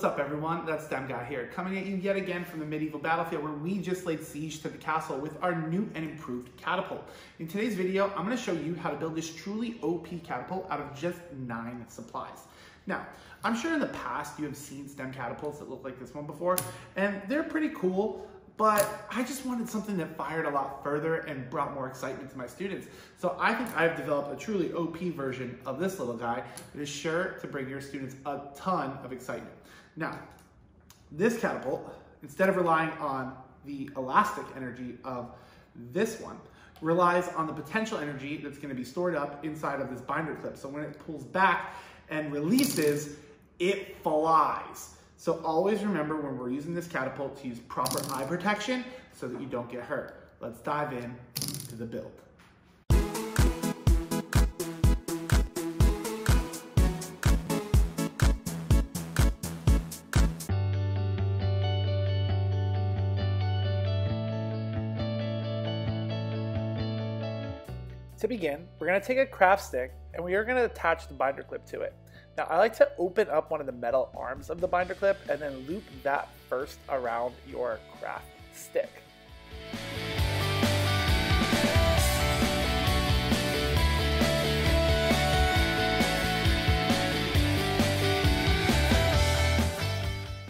What's up everyone, That STEM Guy here, coming at you yet again from the medieval battlefield where we just laid siege to the castle with our new and improved catapult. In today's video, I'm gonna show you how to build this truly OP catapult out of just nine supplies. Now, I'm sure in the past you have seen STEM catapults that look like this one before, and they're pretty cool, but I just wanted something that fired a lot further and brought more excitement to my students. So I think I've developed a truly OP version of this little guy that is sure to bring your students a ton of excitement. Now, this catapult, instead of relying on the elastic energy of this one, relies on the potential energy that's gonna be stored up inside of this binder clip. So when it pulls back and releases, it flies. So always remember when we're using this catapult to use proper eye protection so that you don't get hurt. Let's dive in to the build. To begin, we're going to take a craft stick and we are going to attach the binder clip to it. Now I like to open up one of the metal arms of the binder clip and then loop that first around your craft stick.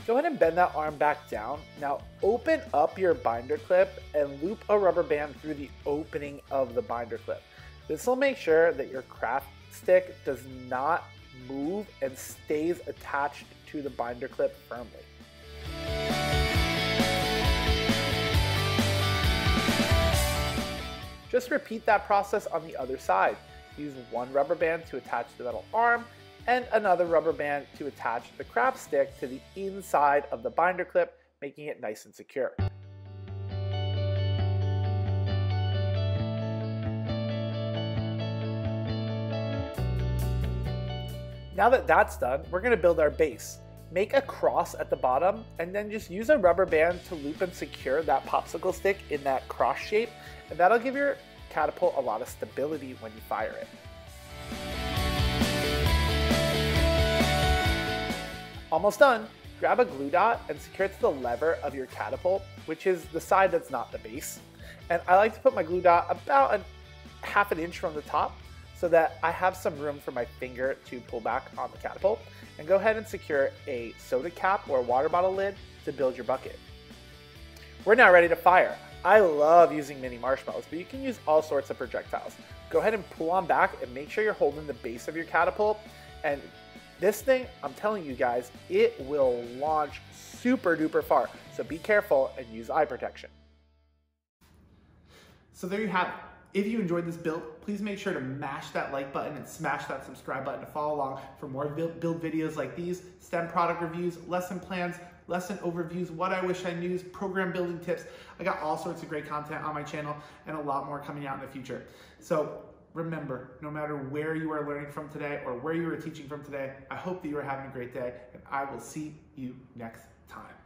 Go ahead and bend that arm back down. Now open up your binder clip and loop a rubber band through the opening of the binder clip. This will make sure that your craft stick does not move and stays attached to the binder clip firmly. Just repeat that process on the other side. Use one rubber band to attach the metal arm and another rubber band to attach the craft stick to the inside of the binder clip, making it nice and secure. Now that that's done, we're gonna build our base. Make a cross at the bottom and then just use a rubber band to loop and secure that popsicle stick in that cross shape and that'll give your catapult a lot of stability when you fire it. Almost done. Grab a glue dot and secure it to the lever of your catapult, which is the side that's not the base. And I like to put my glue dot about a half an inch from the top so that I have some room for my finger to pull back on the catapult. And go ahead and secure a soda cap or water bottle lid to build your bucket. We're now ready to fire. I love using mini marshmallows, but you can use all sorts of projectiles. Go ahead and pull on back and make sure you're holding the base of your catapult. And this thing, I'm telling you guys, it will launch super duper far. So be careful and use eye protection. So there you have it. If you enjoyed this build, please make sure to mash that like button and smash that subscribe button to follow along for more build videos like these, STEM product reviews, lesson plans, lesson overviews, what I wish I knew, program building tips. I got all sorts of great content on my channel and a lot more coming out in the future. So remember, no matter where you are learning from today or where you are teaching from today, I hope that you are having a great day and I will see you next time.